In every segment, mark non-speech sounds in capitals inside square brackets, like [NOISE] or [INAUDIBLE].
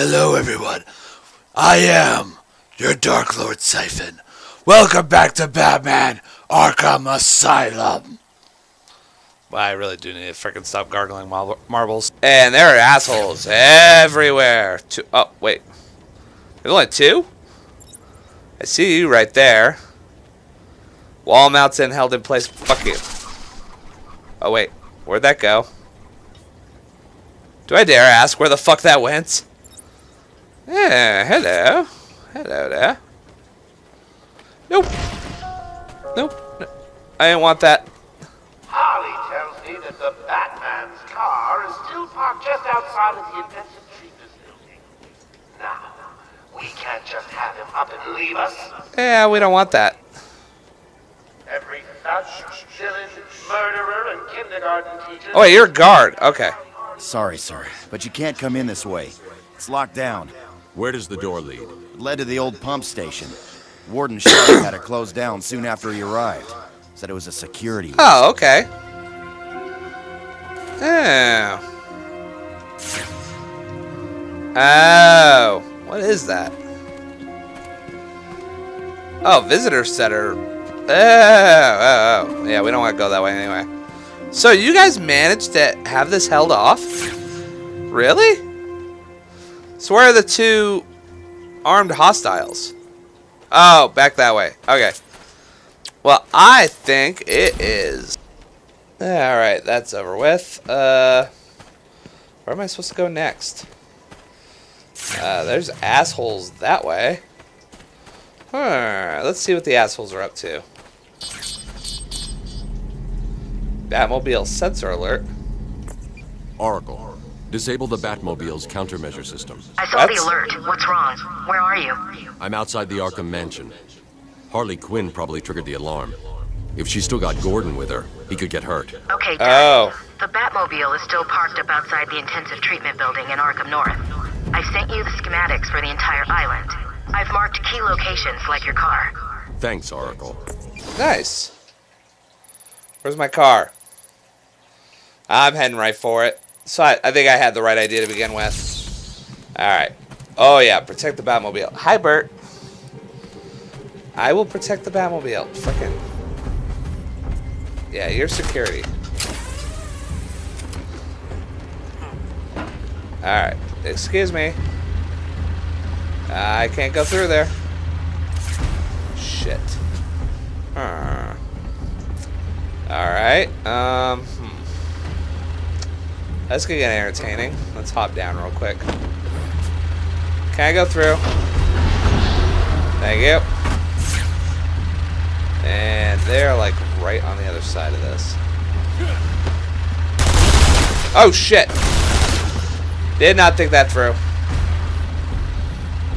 Hello, everyone. I am your Dark Lord Cyphen. Welcome back to Batman Arkham Asylum. Well, I really do need to freaking stop gargling mar- marbles. And there are assholes everywhere. Two, oh, wait. There's only two? I see you right there. Wall mounts in, held in place. Fuck you. Oh, wait. Where'd that go? Do I dare ask where the fuck that went? Yeah, hello. Hello there. Nope. Nope. No. I didn't want that. Harley tells me that the Batman's car is still parked just outside of the intensive treatment building. Now, we can't just have him up and leave us. Yeah, we don't want that. Every thug, villain, murderer, and kindergarten teacher. Oh, wait, you're a guard. Okay. Sorry, sir, but you can't come in this way. It's locked down. Where does the door lead? It led to the old pump station. Warden Sharp [COUGHS] had it closed down soon after he arrived. Said it was a security. Oh, okay. Oh. Oh. What is that? Oh, visitor center. Oh, oh, oh. Yeah, we don't want to go that way anyway. So you guys managed to have this held off? Really? So where are the two armed hostiles? Oh, back that way. Okay. Well, I think it is. Alright, that's over with. Uh, where am I supposed to go next? Uh, there's assholes that way. Huh, let's see what the assholes are up to. Batmobile sensor alert. Oracle. Disable the Batmobile's countermeasure system. I saw That's- the alert. What's wrong? Where are you? I'm outside the Arkham Mansion. Harley Quinn probably triggered the alarm. If she's still got Gordon with her, he could get hurt. Okay, good. Oh. The Batmobile is still parked up outside the intensive treatment building in Arkham North. I've sent you the schematics for the entire island. I've marked key locations like your car. Thanks, Oracle. Nice. Where's my car? I'm heading right for it. So I, I think I had the right idea to begin with. Alright. Oh yeah, protect the Batmobile. Hi, Bert. I will protect the Batmobile. Frickin'. Yeah, your security. Alright. Excuse me. I can't go through there. Shit. Huh. Alright. Um, hmm. That's gonna get entertaining. Let's hop down real quick. Can I go through? Thank you. And they're like right on the other side of this. Oh shit! Did not think that through.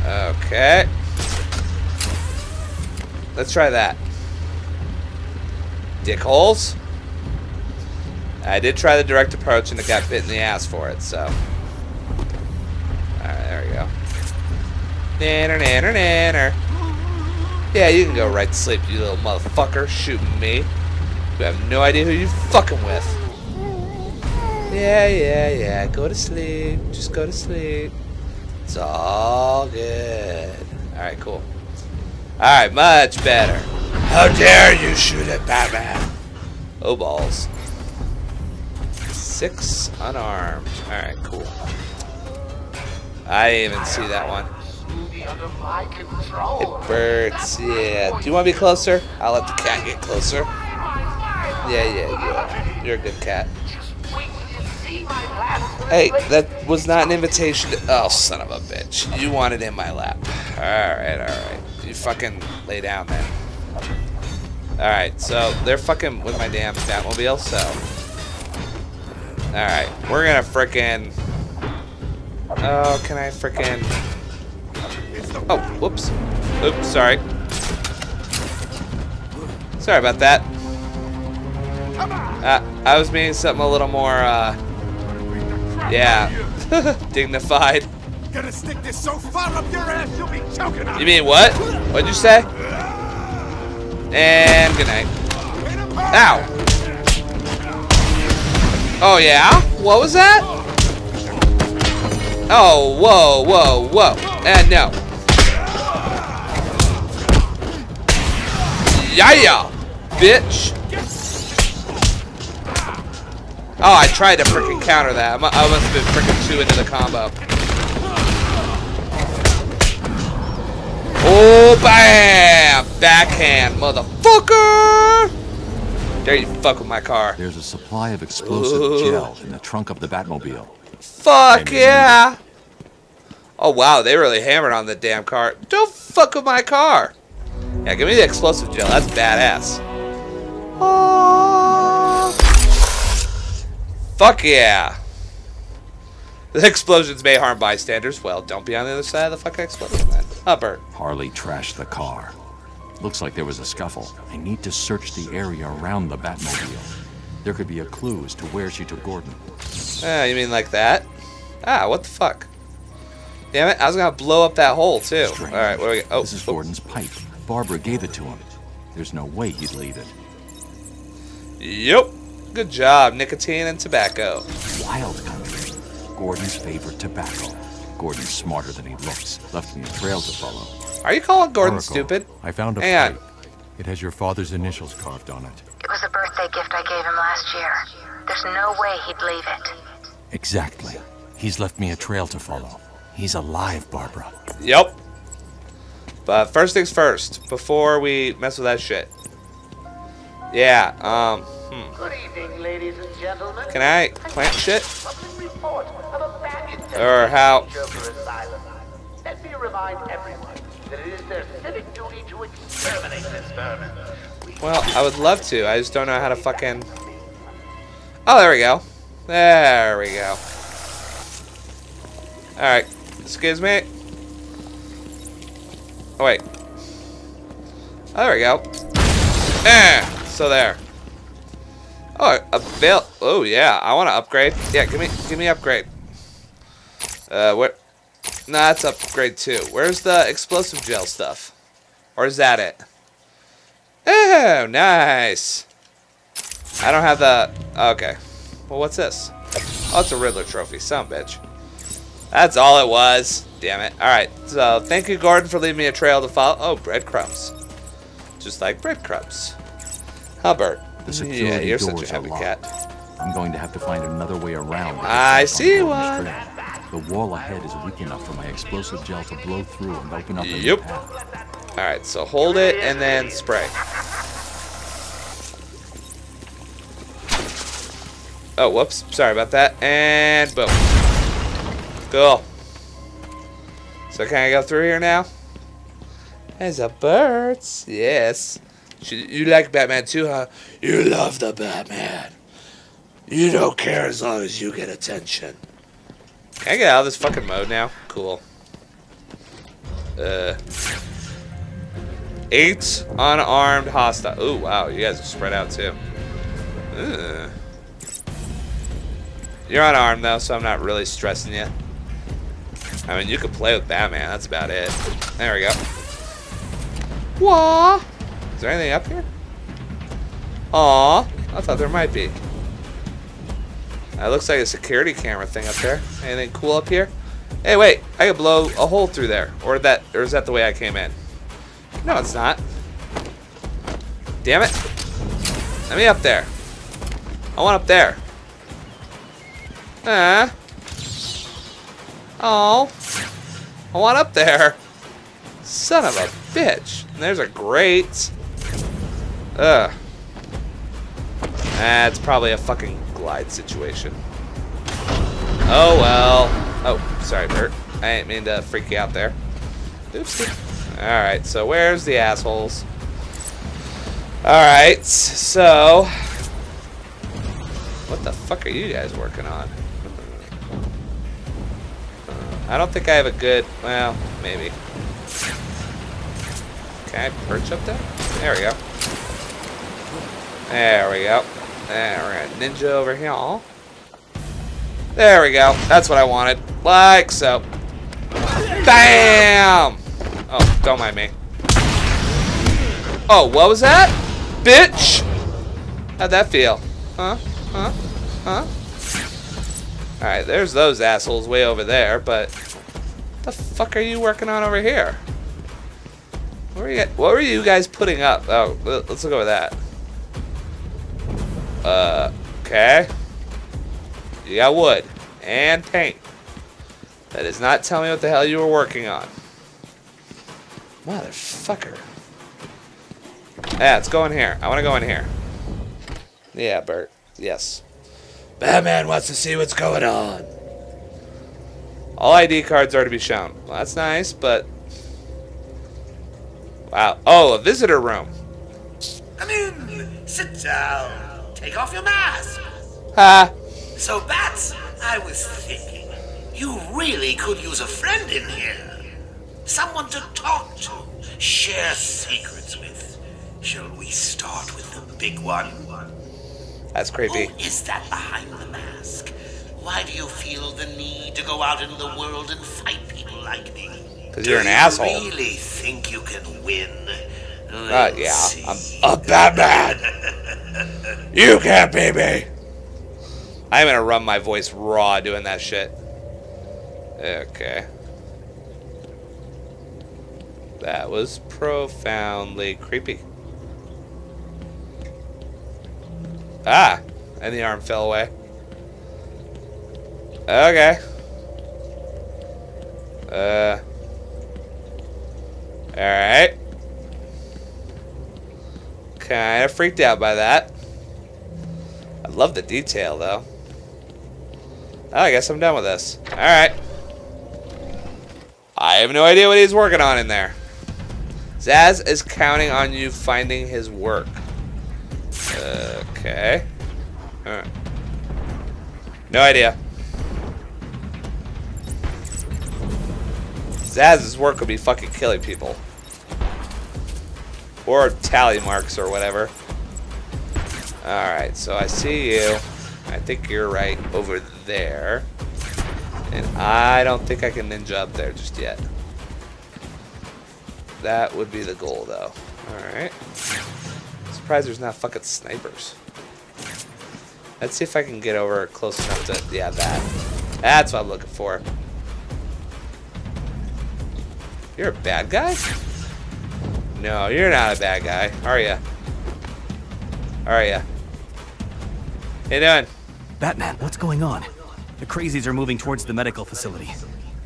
Okay. Let's try that. Dickholes. I did try the direct approach and it got bit in the ass for it, so. Alright, there we go. Nanner, nanner, nanner. Yeah, you can go right to sleep, you little motherfucker, shooting me. You have no idea who you're fucking with. Yeah, yeah, yeah, go to sleep. Just go to sleep. It's all good. Alright, cool. Alright, much better. How dare you shoot at Batman? Oh, balls. Six unarmed. Alright, cool. I didn't even see that one. It Birds, yeah. Do you want to be closer? I'll let the cat get closer. Yeah, yeah, yeah. You're a good cat. Hey, that was not an invitation to. Oh, son of a bitch. You wanted in my lap. Alright, alright. You fucking lay down man. Alright, so they're fucking with my damn Batmobile, so. Alright, we're gonna frickin'. Oh, can I frickin'. Oh, whoops. Oops, sorry. Sorry about that. Uh, I was meaning something a little more, uh. Yeah. [LAUGHS] Dignified. Gonna stick this so far up your ass you'll be choking on You mean what? What'd you say? And good night. Ow! Oh yeah? What was that? Oh, whoa, whoa, whoa. And no. Yeah, yeah, bitch. Oh, I tried to freaking counter that. I must have been freaking too into the combo. Oh, bam! Backhand, motherfucker! Dare you fuck with my car. There's a supply of explosive Ooh. gel in the trunk of the Batmobile. Fuck yeah! Oh wow, they really hammered on the damn car. Don't fuck with my car. Yeah, give me the explosive gel. That's badass. Oh. Fuck yeah. [LAUGHS] The explosions may harm bystanders. Well, don't be on the other side of the fucking explosion, man. Hubbard. Harley trashed the car. Looks like there was a scuffle. I need to search the area around the Batmobile. There could be a clue as to where she took Gordon. Ah, you mean like that? Ah, what the fuck? Damn it, I was gonna blow up that hole too. Strange. Alright, where we go? Oh, this is oh. Gordon's pipe. Barbara gave it to him. There's no way he'd leave it. Yep. Good job, nicotine and tobacco. Wild country. Gordon's favorite tobacco. Gordon's smarter than he looks. Left me a trail to follow. Are you calling Gordon Oracle, stupid? I found a Hang on. pipe. It has your father's initials carved on it. It was a birthday gift I gave him last year. There's no way he'd leave it. Exactly. He's left me a trail to follow. He's alive, Barbara. Yep. But first things first, before we mess with that shit. Yeah, um, hmm. Good evening, ladies and gentlemen. Can I plant shit? Or how- at Joker Asylum. Let me remind everyone that it is their civic duty to exterminate this vermin. Well, I would love to. I just don't know how to fucking... Oh, there we go. There we go. Alright. Excuse me. Oh, wait. Oh, there we go. Eh, so there. Oh, a veil. Oh, yeah. I want to upgrade. Yeah, give me, give me upgrade. Uh, what? Nah, that's upgrade two. Where's the explosive gel stuff? Or is that it? Oh, nice. I don't have the... Okay. Well, what's this? Oh, it's a Riddler trophy. Some bitch. That's all it was. Damn it. Alright, so thank you, Gordon, for leaving me a trail to follow. Oh, breadcrumbs. Just like breadcrumbs. Hubbard. Yeah, you're such a happy cat. I'm going to have to find another way around. I see one. The wall ahead is weak enough for my explosive gel to blow through and open up a Yep. path. Alright, so hold it and then spray. Oh, whoops. Sorry about that. And boom. Cool. So can I go through here now? There's a birds. Yes. You like Batman too, huh? You love the Batman. You don't care as long as you get attention. Can I get out of this fucking mode now? Cool. Uh. Eight unarmed hostile. Oh wow, you guys are spread out too. You're unarmed though, so I'm not really stressing you. I mean, you could play with Batman. That's about it. There we go. Wah. Is there anything up here? Aw, I thought there might be. That looks like a security camera thing up there. Anything cool up here? Hey, wait! I could blow a hole through there, or that, or is that the way I came in? No, it's not. Damn it! Let me up there. I want up there. Ah. Oh. I want up there. Son of a bitch. And there's a grate. Ugh. That's probably a fucking glide situation. Oh well. Oh, sorry, Bert. I didn't mean to freak you out there. Oopsie. Alright, so where's the assholes? Alright, so... What the fuck are you guys working on? Uh, I don't think I have a good... Well, maybe. Can I perch up there? There we go. There we go. There, gonna ninja over here. There we go. That's what I wanted. Like so. Bam! Oh, don't mind me. Oh, what was that? Bitch! How'd that feel? Huh? Huh? Huh? Alright, there's those assholes way over there, but... What the fuck are you working on over here? What were you, what were you guys putting up? Oh, let's look over that. Uh, okay. You got wood and paint. That does not tell me what the hell you were working on. Motherfucker. Yeah, let's go in here. I want to go in here. Yeah, Bert. Yes. Batman wants to see what's going on. All ID cards are to be shown. Well, that's nice, but... Wow. Oh, a visitor room. Come in. Sit down. Take off your mask. Ha! So, Bats, I was thinking, you really could use a friend in here. Someone to talk to, share secrets with. Shall we start with the big one? That's creepy. Who is that behind the mask? Why do you feel the need to go out into the world and fight people like me? Because you're an you asshole. really think you can win? Uh, yeah. see. I'm A Batman! [LAUGHS] you can't beat me! I'm gonna run my voice raw doing that shit. Okay. That was profoundly creepy. Ah! And the arm fell away. Okay. Uh. Alright. Kinda freaked out by that. Love the detail, though. Oh, I guess I'm done with this. Alright. I have no idea what he's working on in there. Zsasz is counting on you finding his work. Okay. Alright. No idea. Zsasz's work would be fucking killing people. Or tally marks or whatever. Alright, so I see you. I think you're right over there. And I don't think I can ninja up there just yet. That would be the goal, though. Alright. Surprised there's not fucking snipers. Let's see if I can get over close enough to... Yeah, that. That's what I'm looking for. You're a bad guy? No, you're not a bad guy, are ya? Are ya? Hey, you doing? Batman, what's going on? The crazies are moving towards the medical facility.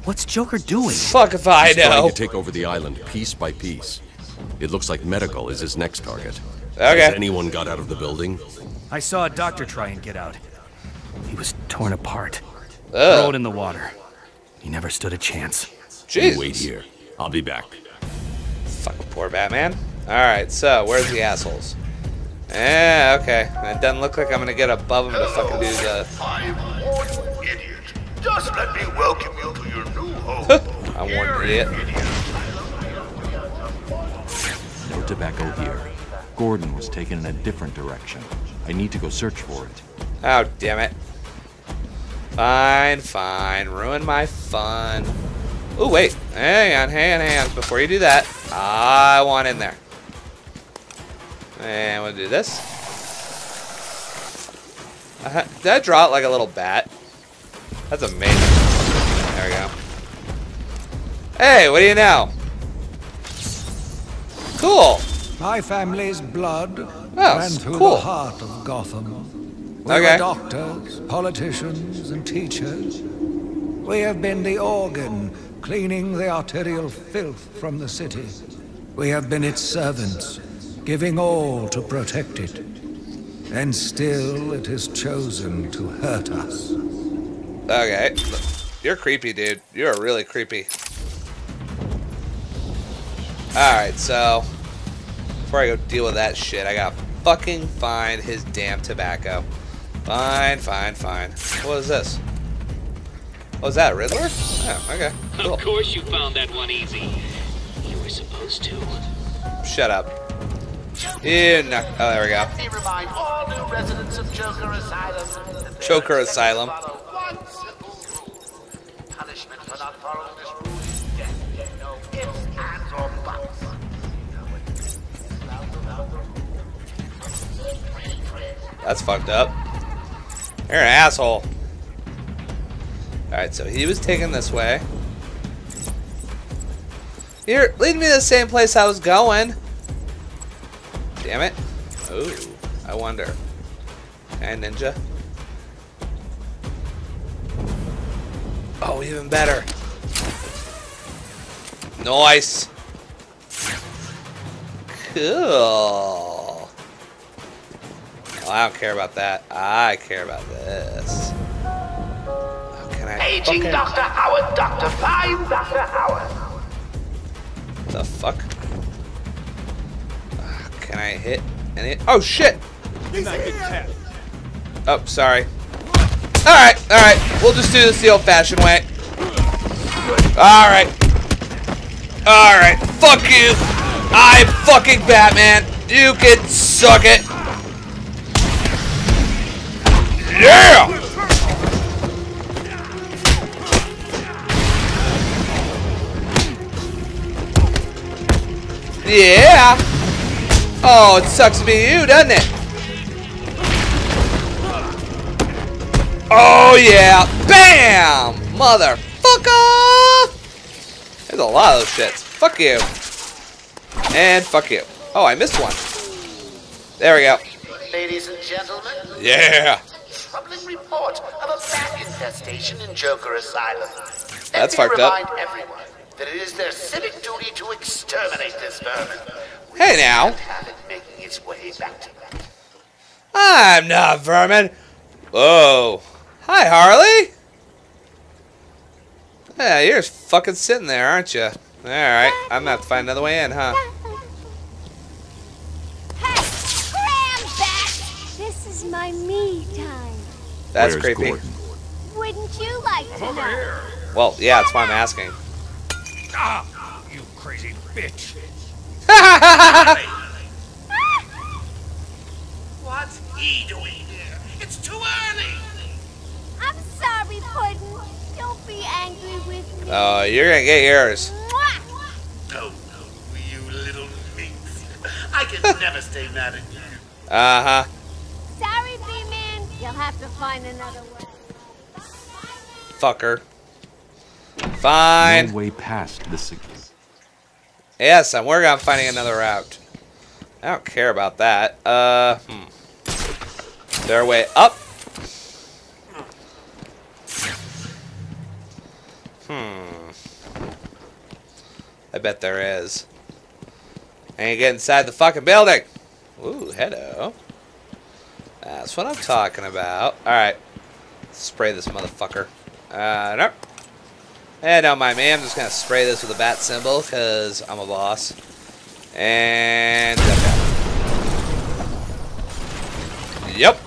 What's Joker doing? Fuck if I He's trying know. to take over the island piece by piece. It looks like medical is his next target. Okay. Has anyone got out of the building? I saw a doctor try and get out. He was torn apart. Ugh. Thrown in the water. He never stood a chance. You wait here. I'll be back. Fucking poor Batman. Alright, so where's the assholes? Eh, okay. It doesn't look like I'm gonna get above them to fucking do the. I'm one idiot. Just let me welcome you to your new home. [LAUGHS] I'm one idiot. No tobacco here. Gordon was taken in a different direction. I need to go search for it. Oh, damn it. Fine, fine. Ruin my fun. Oh, wait. Hang on, hang on, hang on. Before you do that, I want in there. And we'll do this. Uh, did I draw it like a little bat? That's amazing. There we go. Hey, what do you know? Cool. My family's blood Oh, ran through cool. the heart of Gotham. We Okay. were doctors, politicians, and teachers. We have been the organ cleaning the arterial filth from the city. We have been its servants, giving all to protect it. And still it has chosen to hurt us. Okay. You're creepy, dude. You're really creepy. Alright, so before I go deal with that shit, I gotta fucking find his damn tobacco. Fine, fine, fine. What is this? Oh, is that Riddler? Oh, okay. Cool. Of course you found that one easy. You were supposed to. Shut up. You knock. Oh, there we go. Let me remind all new residents of Joker Asylum. that they Joker are Asylum. expected to follow one simple rule. Punishment for not following this rule is death. No ifs, ands, or buts. That's fucked up. You're an asshole. Alright, so he was taken this way. Here, lead me to the same place I was going. Damn it. Ooh, I wonder. And ninja. Oh, even better. Nice. Cool. Oh, I don't care about that. I care about this. How can I Aging fucking- Dr. Howard, Dr. Fine Dr. Howard. The fuck? Can I hit any? Oh shit! Oh, sorry. Alright, alright. We'll just do this the old fashioned way. Alright. Alright. Fuck you. I'm fucking Batman. You can suck it. Yeah! Yeah! Oh, it sucks to be you, doesn't it? Oh, yeah! Bam! Motherfucker! There's a lot of those shits. Fuck you. And fuck you. Oh, I missed one. There we go. Ladies and gentlemen, Yeah! troubling report of a bat infestation in Joker Asylum. Let That's fucked up. remind everyone that it is their civic duty to exterminate this vermin. We Hey, now. can't have it making its way back to them. I'm not vermin. Whoa. Hi, Harley. Yeah, you're just fucking sitting there, aren't you? Alright, I'm gonna have to find another way in, huh? This is my me time. That's Where's creepy. Gordon? Wouldn't you like to know? Well, yeah, that's why I'm asking. Ah, you crazy bitch. What's he doing here? It's too early. I'm sorry, Puddin'. Don't be angry with me. Oh, you're gonna get yours. Mwah! Oh, no, you little minx. I can [LAUGHS] never stay mad at you. Uh huh. Sorry, B-Man. You'll have to find another way. Fucker. Fine. No way past this. Yes, I'm working on finding another route. I don't care about that. Uh, hmm. A way up? Hmm. I bet there is. And you get inside the fucking building. Ooh, hello. That's what I'm talking about. Alright. Spray this motherfucker. Uh, nope. Eh, don't mind me. I'm just gonna spray this with a bat symbol because I'm a boss. And. Yep.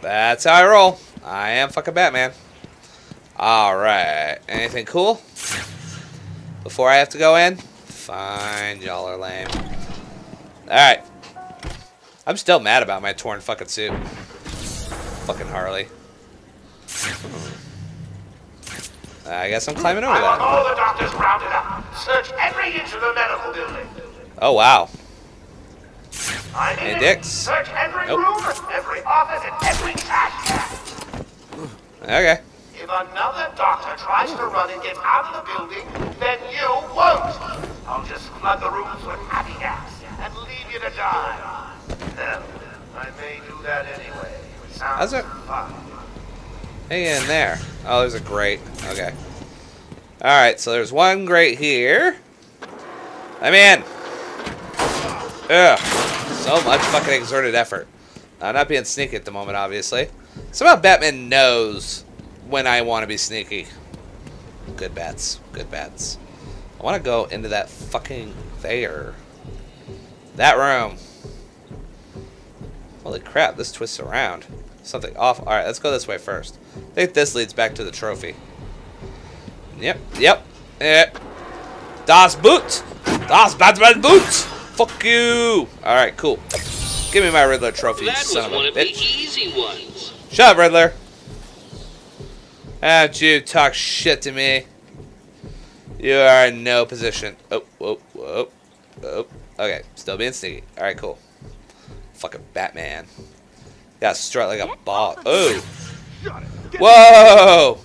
That's how I roll. I am fucking Batman. Alright. Anything cool? Before I have to go in? Fine, y'all are lame. Alright. I'm still mad about my torn fucking suit. Fucking Harley. I guess I'm climbing over I want that. all the doctors rounded up. Search every inch of the medical building. Oh, wow. I need Hey. Dix. Search every Nope. room, every office, and every cash. Okay. If another doctor tries to run and get out of the building, then you won't. I'll just flood the rooms with happy gas and leave you to die. Hell, I may do that anyway. Sounds How's it? fun. Hang in there. Oh, there's a grate. Okay. Alright, so there's one grate here. I'm in. Ugh. So much fucking exerted effort. I'm not being sneaky at the moment, obviously. Somehow Batman knows when I want to be sneaky. Good bats. Good bats. I want to go into that fucking there. That room. Holy crap, this twists around. Something off. Alright, let's go this way first. I think this leads back to the trophy. Yep, yep, yep. Das Boot! Das Batman Boots! Fuck you! Alright, cool. Give me my Riddler trophy, That was son of one a of the easy ones. Shut up, Riddler. Don't you talk shit to me. You are in no position. Oh, whoa, whoa, whoa. Okay, still being sneaky. Alright, cool. Fucking Batman. Got strut like a ball. Oh. Whoa!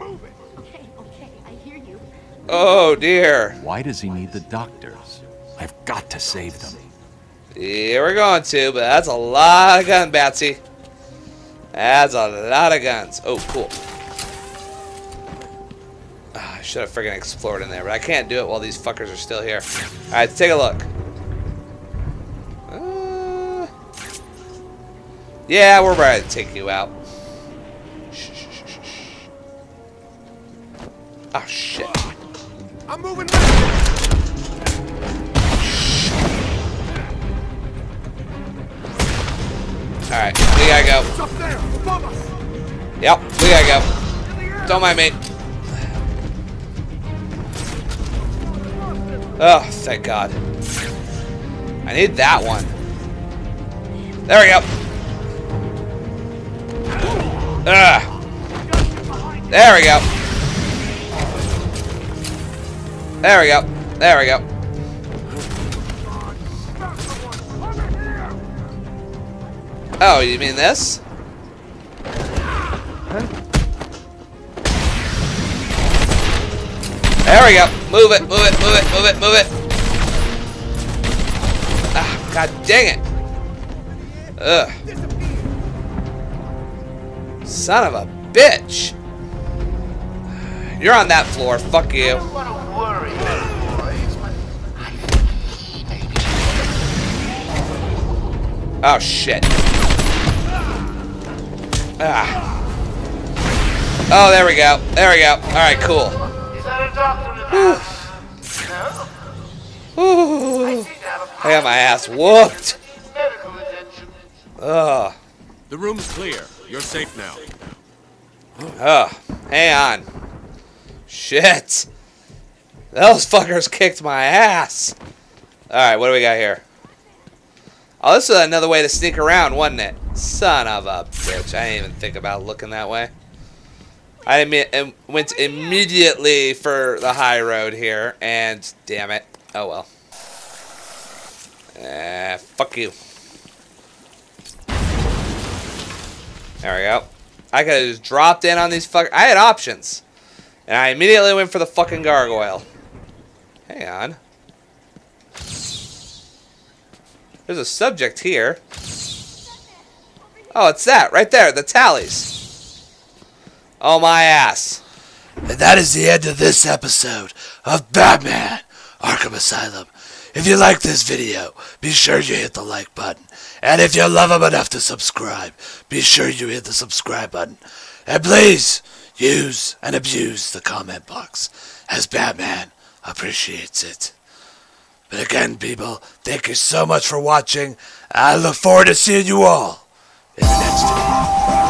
Okay, okay, I hear you. Oh dear. Why does he need the doctors? I've got to save them. Yeah, we're going to, but that's a lot of guns, Batsy. That's a lot of guns. Oh, cool. Ah, I should have friggin' explored in there, but I can't do it while these fuckers are still here. Alright, let's take a look. Uh, yeah, we're ready to take you out. Shh, shh, shh, shh. Oh, shit. I'm moving back. Alright, we gotta go. Up there, above us. Yep, we gotta go. Don't mind me. Oh, thank God. I need that one. There we go. Ugh. There we go. There we go. There we go. Oh, you mean this? There we go. Move it, move it, move it, move it, move it. Ah, god dang it. Ugh. Son of a bitch. You're on that floor. Fuck you. Oh shit. Ah. Oh, there we go. There we go. All right, cool. Ooh. I got my ass whooped. Ugh. The room's clear. You're safe now. Ugh. Hang on. Shit. Those fuckers kicked my ass. Alright, what do we got here? Oh, this is another way to sneak around, wasn't it? Son of a bitch. I didn't even think about looking that way. I went immediately for the high road here, and damn it. Oh well. Eh, fuck you. There we go. I could have just dropped in on these fuck. I had options. And I immediately went for the fucking gargoyle. Hang on. There's a subject here. Oh, it's that right there, the tallies. Oh my ass. And that is the end of this episode of Batman Arkham Asylum. If you like this video, be sure you hit the like button. And if you love him enough to subscribe, be sure you hit the subscribe button. And please use and abuse the comment box, as Batman appreciates it. But again, people, thank you so much for watching. I look forward to seeing you all in the next video.